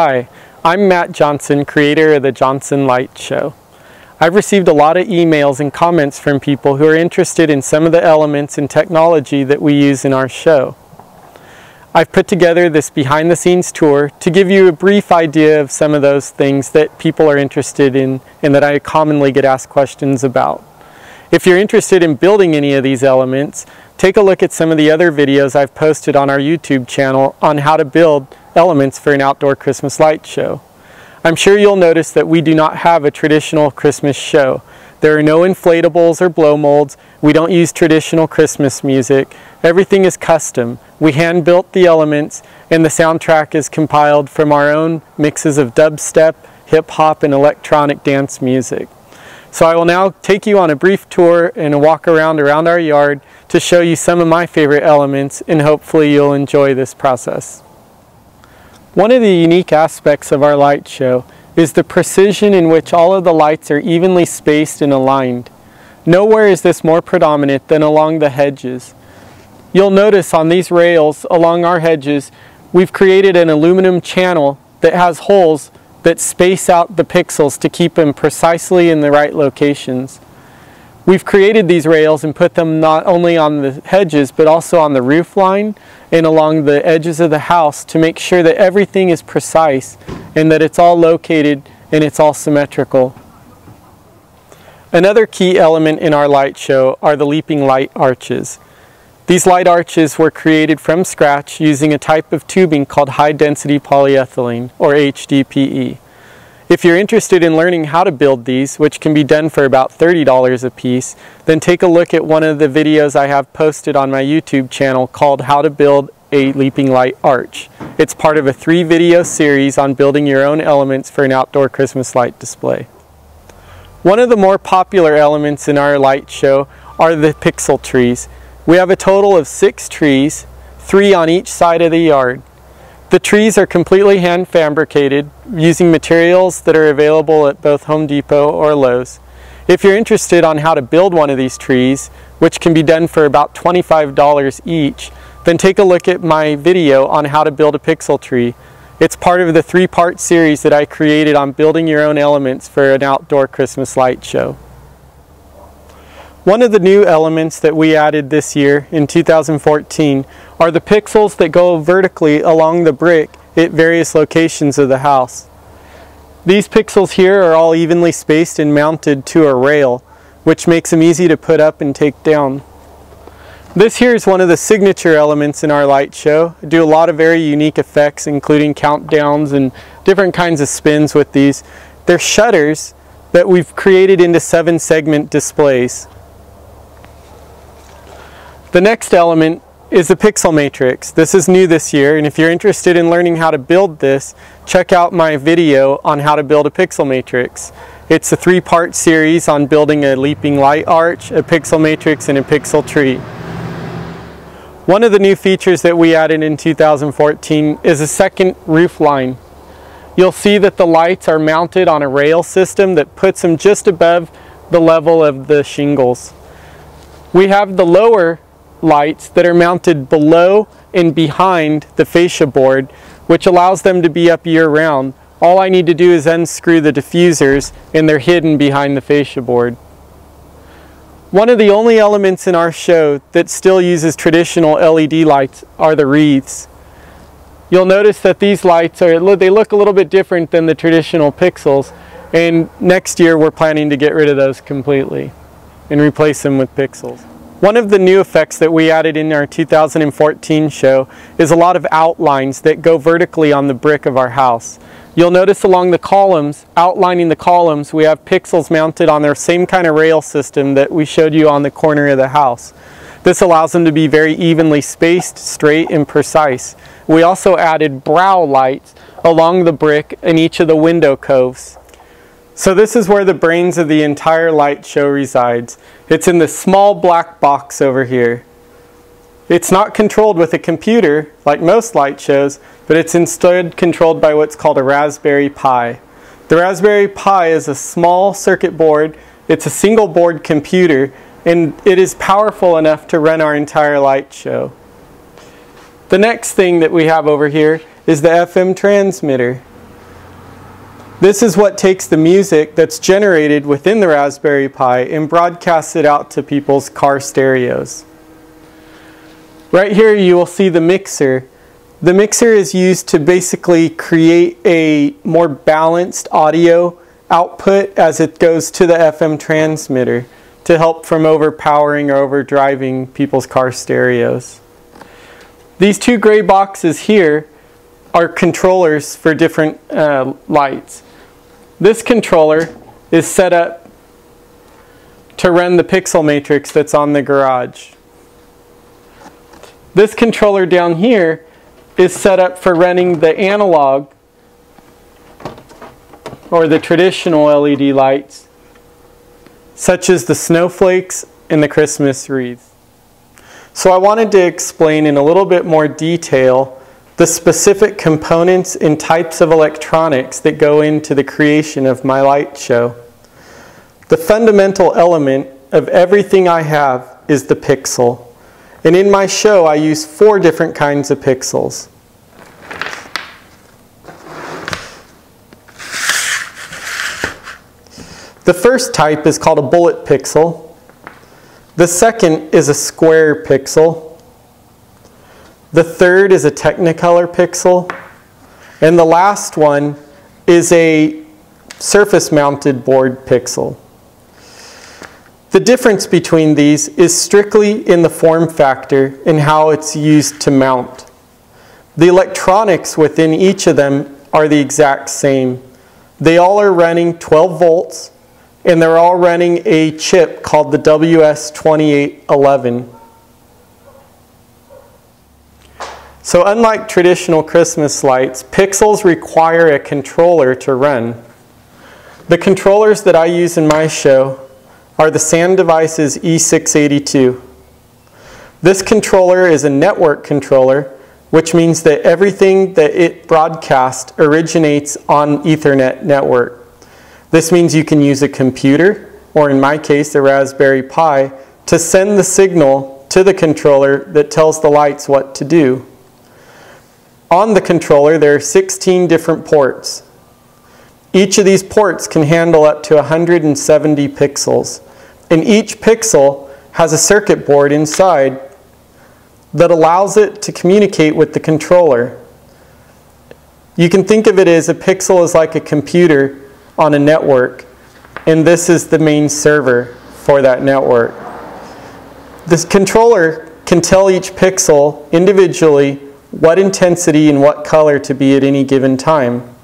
Hi, I'm Matt Johnson, creator of the Johnson Light Show. I've received a lot of emails and comments from people who are interested in some of the elements and technology that we use in our show. I've put together this behind the scenes tour to give you a brief idea of some of those things that people are interested in and that I commonly get asked questions about. If you're interested in building any of these elements, take a look at some of the other videos I've posted on our YouTube channel on how to build elements for an outdoor Christmas light show. I'm sure you'll notice that we do not have a traditional Christmas show. There are no inflatables or blow molds. We don't use traditional Christmas music. Everything is custom. We hand built the elements and the soundtrack is compiled from our own mixes of dubstep, hip hop, and electronic dance music. So I will now take you on a brief tour and a walk around around our yard to show you some of my favorite elements and hopefully you'll enjoy this process. One of the unique aspects of our light show is the precision in which all of the lights are evenly spaced and aligned. Nowhere is this more predominant than along the hedges. You'll notice on these rails along our hedges, we've created an aluminum channel that has holes that space out the pixels to keep them precisely in the right locations. We've created these rails and put them not only on the hedges but also on the roof line and along the edges of the house to make sure that everything is precise and that it's all located and it's all symmetrical. Another key element in our light show are the leaping light arches. These light arches were created from scratch using a type of tubing called high density polyethylene or HDPE. If you're interested in learning how to build these, which can be done for about $30 a piece, then take a look at one of the videos I have posted on my YouTube channel called How to Build a Leaping Light Arch. It's part of a three video series on building your own elements for an outdoor Christmas light display. One of the more popular elements in our light show are the pixel trees. We have a total of six trees, three on each side of the yard. The trees are completely hand fabricated using materials that are available at both Home Depot or Lowe's. If you're interested on how to build one of these trees, which can be done for about $25 each, then take a look at my video on how to build a pixel tree. It's part of the three-part series that I created on building your own elements for an outdoor Christmas light show. One of the new elements that we added this year in 2014 are the pixels that go vertically along the brick at various locations of the house. These pixels here are all evenly spaced and mounted to a rail, which makes them easy to put up and take down. This here is one of the signature elements in our light show. I do a lot of very unique effects, including countdowns and different kinds of spins with these. They're shutters that we've created into seven segment displays. The next element is the pixel matrix. This is new this year and if you're interested in learning how to build this, check out my video on how to build a pixel matrix. It's a three-part series on building a leaping light arch, a pixel matrix, and a pixel tree. One of the new features that we added in 2014 is a second roof line. You'll see that the lights are mounted on a rail system that puts them just above the level of the shingles. We have the lower lights that are mounted below and behind the fascia board, which allows them to be up year round. All I need to do is unscrew the diffusers and they're hidden behind the fascia board. One of the only elements in our show that still uses traditional LED lights are the wreaths. You'll notice that these lights are, they look a little bit different than the traditional pixels and next year we're planning to get rid of those completely and replace them with pixels. One of the new effects that we added in our 2014 show is a lot of outlines that go vertically on the brick of our house. You'll notice along the columns, outlining the columns, we have pixels mounted on their same kind of rail system that we showed you on the corner of the house. This allows them to be very evenly spaced, straight, and precise. We also added brow lights along the brick in each of the window coves. So this is where the brains of the entire light show resides. It's in the small black box over here. It's not controlled with a computer like most light shows, but it's instead controlled by what's called a Raspberry Pi. The Raspberry Pi is a small circuit board. It's a single board computer and it is powerful enough to run our entire light show. The next thing that we have over here is the FM transmitter. This is what takes the music that's generated within the Raspberry Pi and broadcasts it out to people's car stereos. Right here you will see the mixer. The mixer is used to basically create a more balanced audio output as it goes to the FM transmitter to help from overpowering or overdriving people's car stereos. These two gray boxes here are controllers for different uh, lights. This controller is set up to run the pixel matrix that's on the garage. This controller down here is set up for running the analog or the traditional LED lights such as the snowflakes and the Christmas wreath. So I wanted to explain in a little bit more detail the specific components and types of electronics that go into the creation of my light show. The fundamental element of everything I have is the pixel. And in my show, I use four different kinds of pixels. The first type is called a bullet pixel. The second is a square pixel. The third is a Technicolor pixel. And the last one is a surface mounted board pixel. The difference between these is strictly in the form factor and how it's used to mount. The electronics within each of them are the exact same. They all are running 12 volts and they're all running a chip called the WS2811. So unlike traditional Christmas lights, Pixels require a controller to run. The controllers that I use in my show are the SanDevices E682. This controller is a network controller, which means that everything that it broadcasts originates on Ethernet network. This means you can use a computer, or in my case, a Raspberry Pi, to send the signal to the controller that tells the lights what to do. On the controller, there are 16 different ports. Each of these ports can handle up to 170 pixels. And each pixel has a circuit board inside that allows it to communicate with the controller. You can think of it as a pixel is like a computer on a network, and this is the main server for that network. This controller can tell each pixel individually what intensity and what color to be at any given time.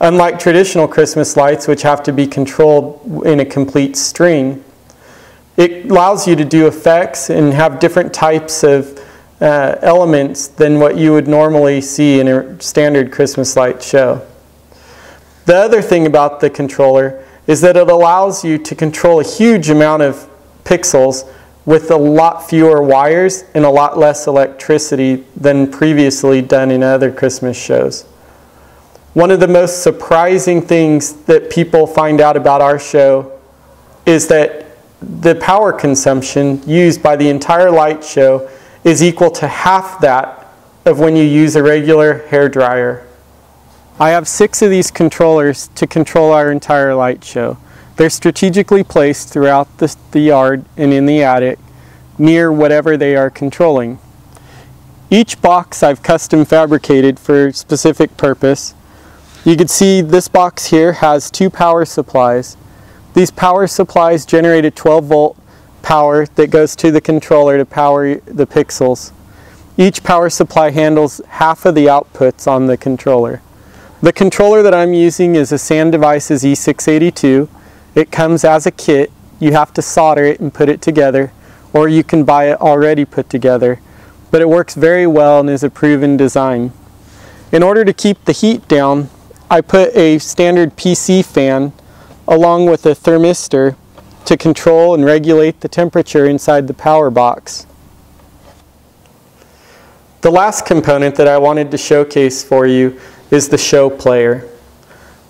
Unlike traditional Christmas lights, which have to be controlled in a complete string, it allows you to do effects and have different types of uh, elements than what you would normally see in a standard Christmas light show. The other thing about the controller is that it allows you to control a huge amount of pixels with a lot fewer wires and a lot less electricity than previously done in other Christmas shows. One of the most surprising things that people find out about our show is that the power consumption used by the entire light show is equal to half that of when you use a regular hair dryer. I have six of these controllers to control our entire light show. They're strategically placed throughout the, the yard and in the attic near whatever they are controlling. Each box I've custom fabricated for a specific purpose. You can see this box here has two power supplies. These power supplies generate a 12 volt power that goes to the controller to power the pixels. Each power supply handles half of the outputs on the controller. The controller that I'm using is a SanDevices E682. It comes as a kit. You have to solder it and put it together, or you can buy it already put together. But it works very well and is a proven design. In order to keep the heat down, I put a standard PC fan along with a thermistor to control and regulate the temperature inside the power box. The last component that I wanted to showcase for you is the show player.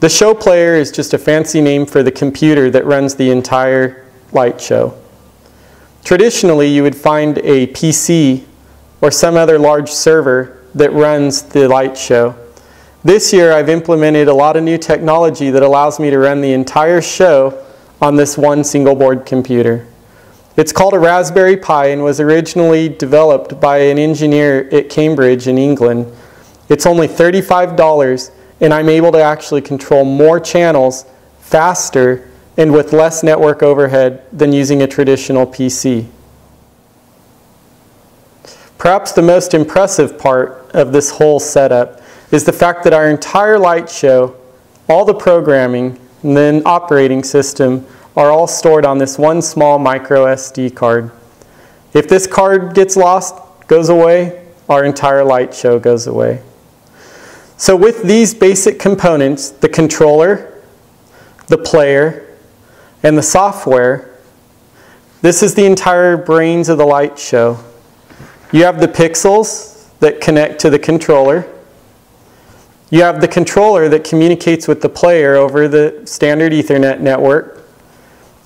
The show player is just a fancy name for the computer that runs the entire light show. Traditionally, you would find a PC or some other large server that runs the light show. This year I've implemented a lot of new technology that allows me to run the entire show on this one single board computer. It's called a Raspberry Pi and was originally developed by an engineer at Cambridge in England. It's only $35 and I'm able to actually control more channels faster and with less network overhead than using a traditional PC. Perhaps the most impressive part of this whole setup is the fact that our entire light show, all the programming, and then operating system are all stored on this one small micro SD card. If this card gets lost, goes away, our entire light show goes away. So with these basic components, the controller, the player, and the software, this is the entire brains of the light show. You have the pixels that connect to the controller. You have the controller that communicates with the player over the standard Ethernet network.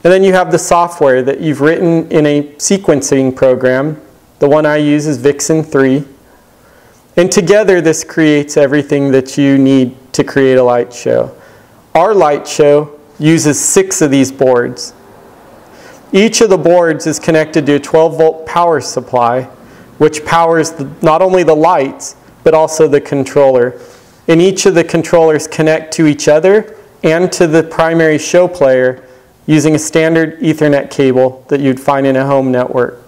And then you have the software that you've written in a sequencing program. The one I use is Vixen 3. And together this creates everything that you need to create a light show. Our light show uses six of these boards. Each of the boards is connected to a 12 volt power supply, which powers the, not only the lights, but also the controller. And each of the controllers connect to each other and to the primary show player using a standard Ethernet cable that you'd find in a home network.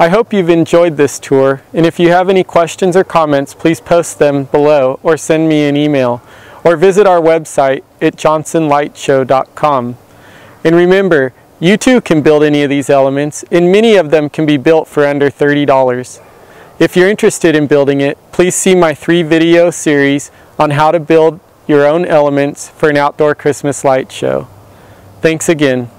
I hope you've enjoyed this tour, and if you have any questions or comments, please post them below or send me an email, or visit our website at johnsonlightshow.com. And remember, you too can build any of these elements, and many of them can be built for under $30. If you're interested in building it, please see my three video series on how to build your own elements for an outdoor Christmas light show. Thanks again.